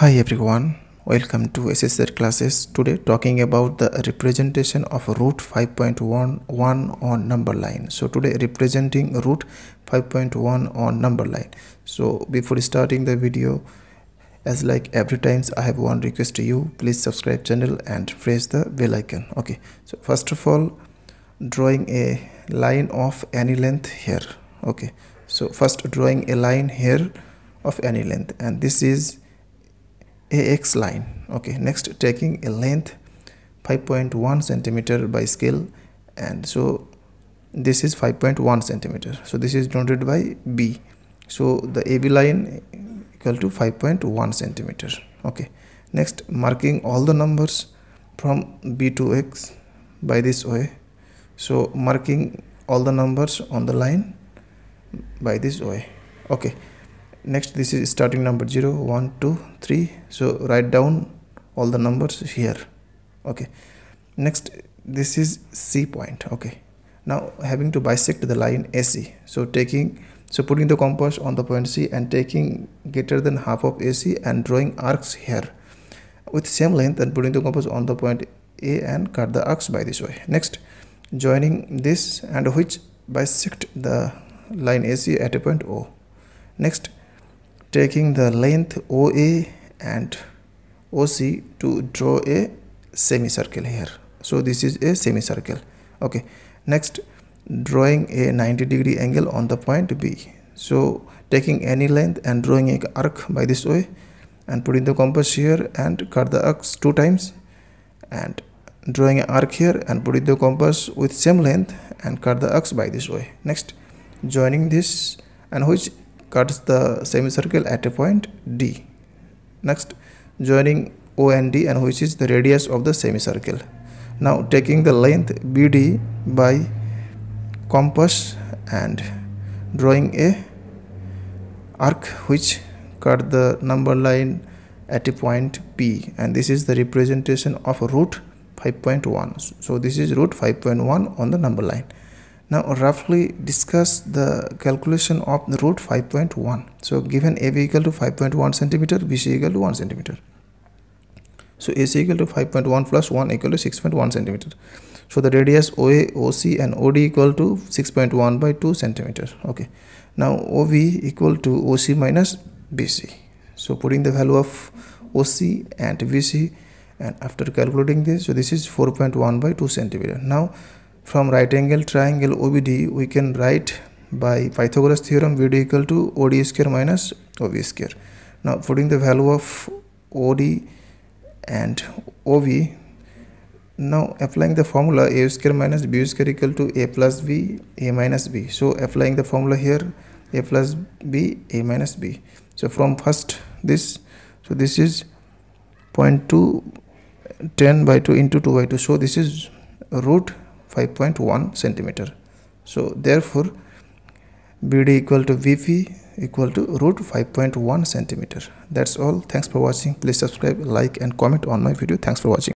Hi everyone, welcome to SH SIR classes. Today talking about the representation of root 5.11 on number line. So today representing root 5.1 on number line. So before starting the video, as like every times I have one request to you, please subscribe channel and press the bell icon. Okay, so first of all, drawing a line of any length here. Okay, so first drawing a line here of any length and this is ax line. Okay next taking a length 5.1 centimeter by scale and so this is 5.1 centimeter. So this is denoted by b. So the ab line equal to 5.1 centimeter. Okay next marking all the numbers from b to x by this way. So marking all the numbers on the line by this way. Okay next this is starting number 0 1 2 3 so write down all the numbers here. Okay. Next this is c point. Okay. Now having to bisect the line ac so taking so putting the compass on the point c and taking greater than half of ac and drawing arcs here. With same length and putting the compass on the point a and cut the arcs by this way. Next joining this and which bisect the line ac at a point o. Next taking the length OA and OC to draw a semicircle here. So this is a semicircle. Okay. Next drawing a 90 degree angle on the point B. So taking any length and drawing a arc by this way and putting the compass here and cut the arcs two times and drawing an arc here and putting the compass with same length and cut the arcs by this way. Next joining this and which cuts the semicircle at a point D. Next, joining O and D and which is the radius of the semicircle. Now taking the length BD by compass and drawing a arc which cut the number line at a point P and this is the representation of root 5.1 so this is root 5.1 on the number line now roughly discuss the calculation of the root 5.1. So given AB equal to 5.1 centimeter, BC equal to 1 centimeter. So AC equal to 5.1 plus 1 equal to 6.1 centimeter. So the radius OA, OC and OD equal to 6.1 by 2 centimeter. Okay. Now OB equal to OC minus BC. So putting the value of OC and BC and after calculating this, so this is 4.1 by 2 centimeter. Now from right angle triangle OBD we can write by Pythagoras theorem BD equal to OD square minus OB square. Now putting the value of OD and OB now applying the formula a square minus b square equal to a plus b a minus b. So applying the formula here a plus b a minus b. So from first this so this is 0.2 10 by 2 into 2 by 2 so this is root 5.1 centimeter. So therefore bd equal to bp equal to root 5.1 centimeter. That's all. Thanks for watching. Please subscribe like and comment on my video. Thanks for watching